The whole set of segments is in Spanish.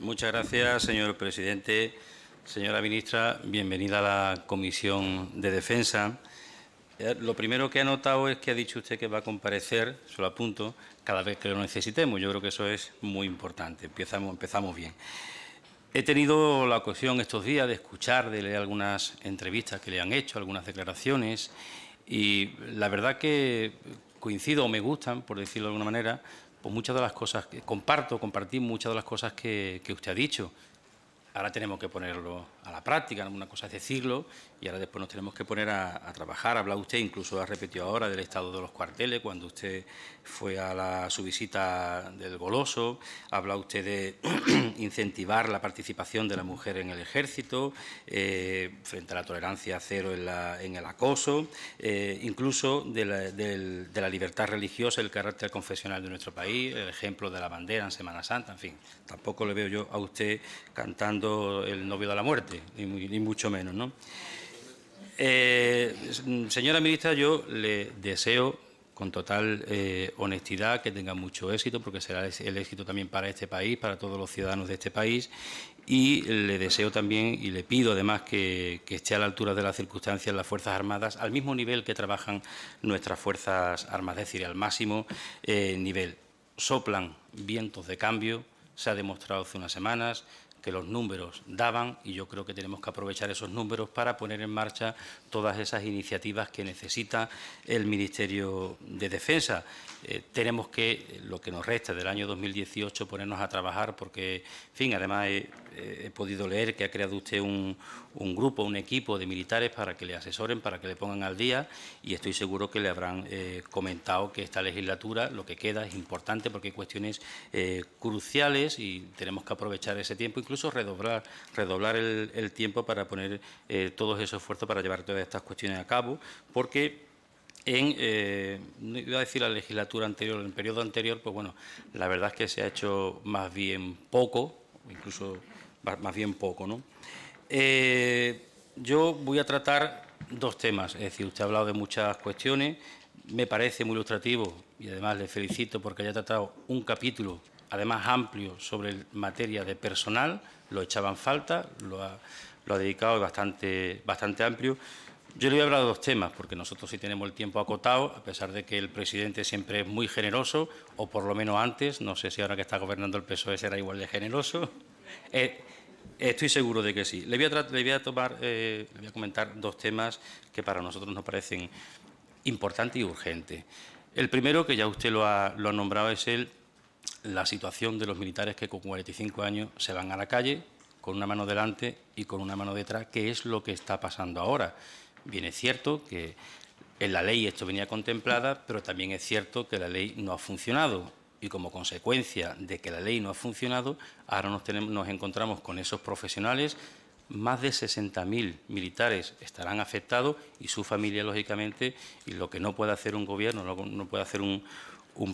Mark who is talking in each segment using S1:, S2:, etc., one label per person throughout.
S1: Muchas gracias, señor presidente. Señora ministra, bienvenida a la Comisión de Defensa. Eh, lo primero que he notado es que ha dicho usted que va a comparecer, solo apunto, cada vez que lo necesitemos. Yo creo que eso es muy importante. Empezamos, empezamos bien. He tenido la ocasión estos días de escuchar, de leer algunas entrevistas que le han hecho, algunas declaraciones, y la verdad que coincido o me gustan, por decirlo de alguna manera, pues muchas de las cosas que comparto, compartí muchas de las cosas que, que usted ha dicho. Ahora tenemos que ponerlo a la práctica, una cosa es decirlo y ahora después nos tenemos que poner a, trabajar. Habla usted, incluso ha repetido ahora, del estado de los cuarteles, cuando usted fue a la, su visita del Goloso, habla usted de incentivar la participación de la mujer en el ejército, eh, frente a la tolerancia cero en, el acoso, eh, incluso de la, libertad religiosa, el carácter confesional de nuestro país, el ejemplo de la bandera en Semana Santa, en fin, tampoco le veo yo a usted cantando el novio de la muerte, ni, mucho menos, ¿no? Eh, señora ministra, yo le deseo con total eh, honestidad que tenga mucho éxito, porque será el éxito también para este país, para todos los ciudadanos de este país, y le deseo también y le pido además que, esté a la altura de las circunstancias las Fuerzas Armadas, al mismo nivel que trabajan nuestras Fuerzas Armadas, es decir, al máximo eh, nivel. Soplan vientos de cambio, se ha demostrado hace unas semanas, que los números daban y yo creo que tenemos que aprovechar esos números para poner en marcha todas esas iniciativas que necesita el Ministerio de Defensa. Eh, tenemos que, lo que nos resta del año 2018, ponernos a trabajar porque, en fin, además he, podido leer que ha creado usted un, grupo, un equipo de militares para que le asesoren, para que le pongan al día y estoy seguro que le habrán eh, comentado que esta legislatura lo que queda es importante porque hay cuestiones eh, cruciales y tenemos que aprovechar ese tiempo, incluso redoblar, redoblar el, tiempo para poner todos esos esfuerzos para llevar todas estas cuestiones a cabo, porque en, eh, iba a decir la legislatura anterior, en el periodo anterior, pues bueno, la verdad es que se ha hecho más bien poco, incluso más bien poco, ¿no? Eh, yo voy a tratar dos temas, es decir, usted ha hablado de muchas cuestiones, me parece muy ilustrativo y además le felicito porque haya tratado un capítulo, además amplio, sobre materia de personal, lo echaban falta, lo ha, lo ha dedicado bastante, bastante amplio. Yo le voy a hablar de dos temas, porque nosotros sí tenemos el tiempo acotado, a pesar de que el presidente siempre es muy generoso, o por lo menos antes, no sé si ahora que está gobernando el PSOE será igual de generoso. Eh, estoy seguro de que sí. Le voy a, le voy a tomar, eh, le voy a comentar dos temas que para nosotros nos parecen importantes y urgentes. El primero, que ya usted lo ha, lo ha nombrado, es el, la situación de los militares que con 45 años se van a la calle con una mano delante y con una mano detrás, que es lo que está pasando ahora. Bien, es cierto que en la ley esto venía contemplada, pero también es cierto que la ley no ha funcionado y como consecuencia de que la ley no ha funcionado, ahora nos, encontramos con esos profesionales, más de 60.000 militares estarán afectados y su familia, lógicamente, y lo que no puede hacer un gobierno, no, puede hacer un,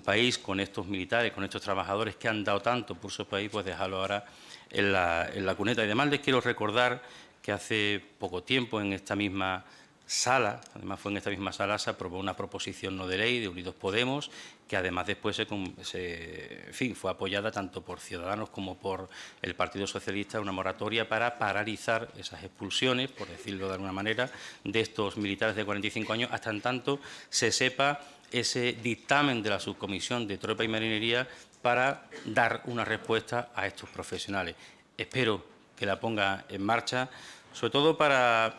S1: país con estos militares, con estos trabajadores que han dado tanto por su país, pues dejarlo ahora en la, en la cuneta. Y además les quiero recordar que hace poco tiempo en esta misma sala, además fue en esta misma sala, se aprobó una proposición no de ley de Unidos Podemos, que además después se, fin, fue apoyada tanto por Ciudadanos como por el Partido Socialista, una moratoria para paralizar esas expulsiones, por decirlo de alguna manera, de estos militares de 45 años, hasta en tanto se sepa ese dictamen de la Subcomisión de Tropa y Marinería para dar una respuesta a estos profesionales. Espero que la ponga en marcha sobre todo para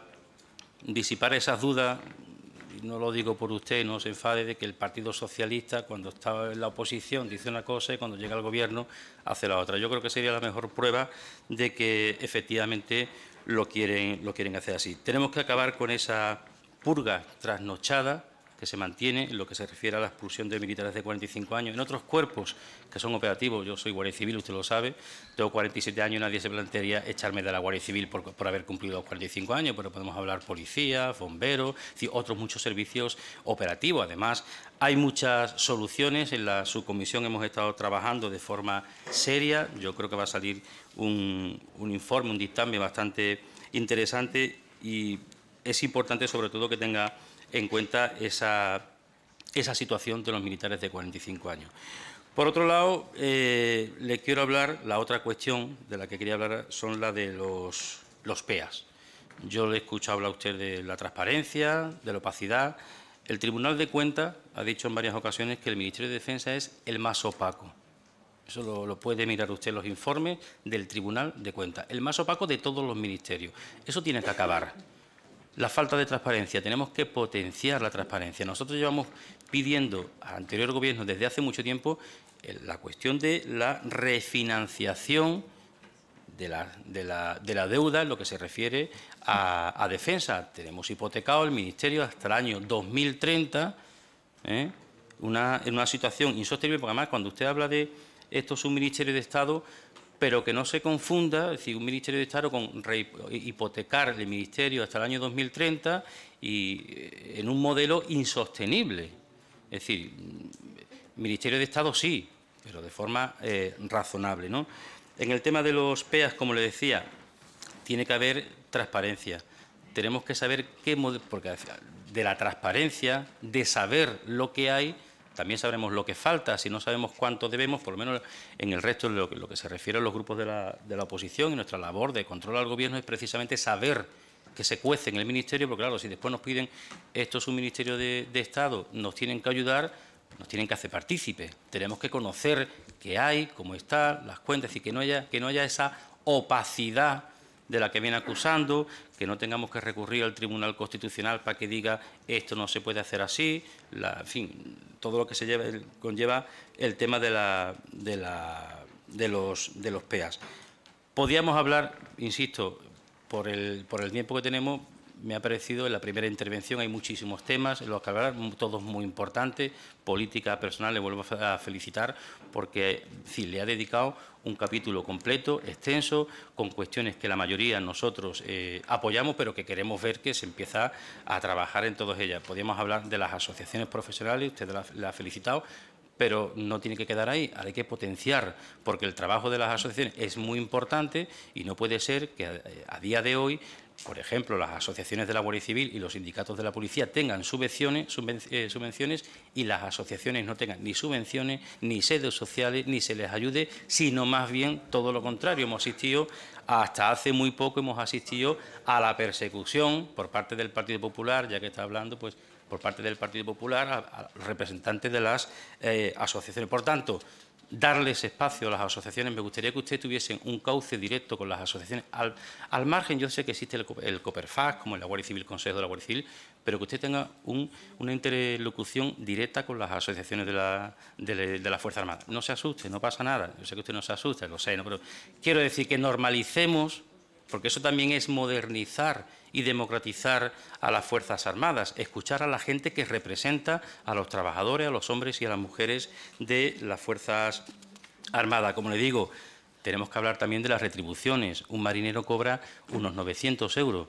S1: disipar esas dudas, y no lo digo por usted, no se enfade de que el Partido Socialista, cuando estaba en la oposición, dice una cosa y cuando llega al Gobierno hace la otra. Yo creo que sería la mejor prueba de que efectivamente lo quieren, lo quieren hacer así. Tenemos que acabar con esa purga trasnochada que se mantiene en lo que se refiere a la expulsión de militares de 45 años. En otros cuerpos que son operativos, yo soy Guardia Civil, usted lo sabe, tengo 47 años nadie se plantearía echarme de la Guardia Civil por, haber cumplido los 45 años, pero podemos hablar policía, bomberos, otros muchos servicios operativos. Además, hay muchas soluciones. En la subcomisión hemos estado trabajando de forma seria. Yo creo que va a salir un, un informe, un dictamen bastante interesante y es importante sobre todo que tenga en cuenta esa, esa situación de los militares de 45 años. Por otro lado, eh, le quiero hablar, la otra cuestión de la que quería hablar son la de los, los PEAs. Yo le he escuchado hablar a usted de la transparencia, de la opacidad. El Tribunal de Cuentas ha dicho en varias ocasiones que el Ministerio de Defensa es el más opaco. Eso lo, puede mirar usted en los informes del Tribunal de Cuentas. El más opaco de todos los ministerios. Eso tiene que acabar. La falta de transparencia. Tenemos que potenciar la transparencia. Nosotros llevamos pidiendo al anterior Gobierno desde hace mucho tiempo eh, la cuestión de la refinanciación de la, de la, deuda en lo que se refiere a, defensa. Tenemos hipotecado el Ministerio hasta el año 2030 ¿eh? una, en una situación insostenible, porque además cuando usted habla de esto es un Ministerio de Estado, pero que no se confunda, decir, un Ministerio de Estado con hipotecar el Ministerio hasta el año 2030 y eh, en un modelo insostenible. Es decir, Ministerio de Estado sí, pero de forma eh, razonable. ¿no? En el tema de los PEAs, como le decía, tiene que haber transparencia. Tenemos que saber qué porque de la transparencia, de saber lo que hay, también sabremos lo que falta. Si no sabemos cuánto debemos, por lo menos en el resto de lo, que, se refiere a los grupos de la, oposición y nuestra labor de control al Gobierno es precisamente saber que se cuece en el Ministerio, porque claro, si después nos piden esto es un Ministerio de, de Estado, nos tienen que ayudar, nos tienen que hacer partícipes. Tenemos que conocer qué hay, cómo está, las cuentas, y que no haya, que no haya esa opacidad de la que viene acusando, que no tengamos que recurrir al Tribunal Constitucional para que diga esto no se puede hacer así, en fin, todo lo que se lleva, conlleva el tema de, la, de, la, de, los, de los PEAs. Podíamos hablar, insisto, por el, por el tiempo que tenemos, me ha parecido en la primera intervención hay muchísimos temas en los que hablar, todos muy importantes. Política personal, le vuelvo a felicitar porque le ha dedicado un capítulo completo, extenso, con cuestiones que la mayoría nosotros eh, apoyamos, pero que queremos ver que se empieza a trabajar en todas ellas. Podríamos hablar de las asociaciones profesionales, usted la ha felicitado, pero no tiene que quedar ahí, hay que potenciar, porque el trabajo de las asociaciones es muy importante y no puede ser que a, día de hoy por ejemplo, las asociaciones de la Guardia Civil y los sindicatos de la policía tengan subvenciones, eh, subvenciones y las asociaciones no tengan ni subvenciones, ni sedes sociales, ni se les ayude, sino más bien todo lo contrario. Hemos asistido, hasta hace muy poco, hemos asistido a la persecución por parte del Partido Popular, ya que está hablando, pues por parte del Partido Popular a, representantes de las eh, asociaciones. Por tanto, darles espacio a las asociaciones. Me gustaría que usted tuviese un cauce directo con las asociaciones. Al, margen, yo sé que existe el, el como el Guardia Civil, Consejo de la Guardia Civil, pero que usted tenga una interlocución directa con las asociaciones de la, de, la Fuerza Armada. No se asuste, no pasa nada. Yo sé que usted no se asusta, lo sé, ¿no? pero quiero decir que normalicemos porque eso también es modernizar y democratizar a las Fuerzas Armadas, escuchar a la gente que representa a los trabajadores, a los hombres y a las mujeres de las Fuerzas Armadas. Como le digo, tenemos que hablar también de las retribuciones. Un marinero cobra unos 900 euros.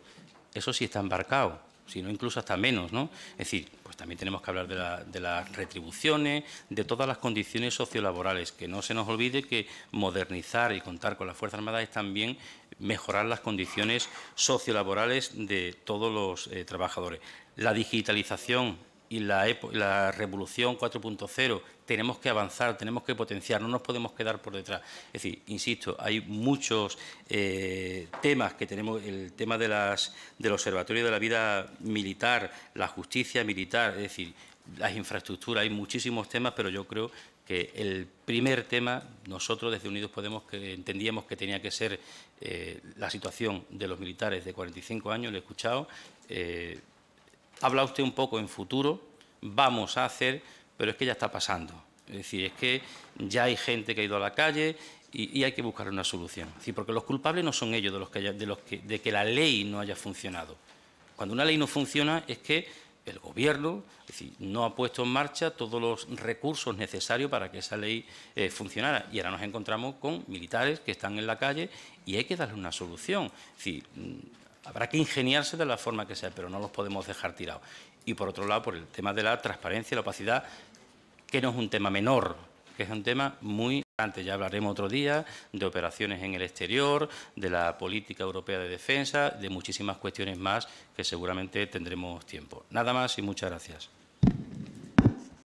S1: Eso sí está embarcado, si no incluso hasta menos, ¿no? Es decir, pues también tenemos que hablar de, de, las retribuciones, de todas las condiciones sociolaborales, que no se nos olvide que modernizar y contar con las Fuerzas Armadas es también mejorar las condiciones sociolaborales de todos los eh, trabajadores. La digitalización y la, revolución 4.0 tenemos que avanzar, tenemos que potenciar, no nos podemos quedar por detrás. Es decir, insisto, hay muchos eh, temas que tenemos, el tema de las, del observatorio de la vida militar, la justicia militar, es decir, las infraestructuras, hay muchísimos temas, pero yo creo que el primer tema, nosotros desde Unidos Podemos que entendíamos que tenía que ser eh, la situación de los militares de 45 años, le he escuchado. Eh, habla usted un poco en futuro, vamos a hacer, pero es que ya está pasando. Es decir, es que ya hay gente que ha ido a la calle y, hay que buscar una solución. porque los culpables no son ellos de, los que de, los que, de que la ley no haya funcionado. Cuando una ley no funciona es que el Gobierno no ha puesto en marcha todos los recursos necesarios para que esa ley eh, funcionara. Y ahora nos encontramos con militares que están en la calle y hay que darle una solución. Mm, habrá que ingeniarse de la forma que sea, pero no los podemos dejar tirados. Y por otro lado, por el tema de la transparencia y la opacidad, que no es un tema menor, que es un tema muy importante. Ya hablaremos otro día de operaciones en el exterior, de la política europea de defensa, de muchísimas cuestiones más que seguramente tendremos tiempo. Nada más y muchas gracias.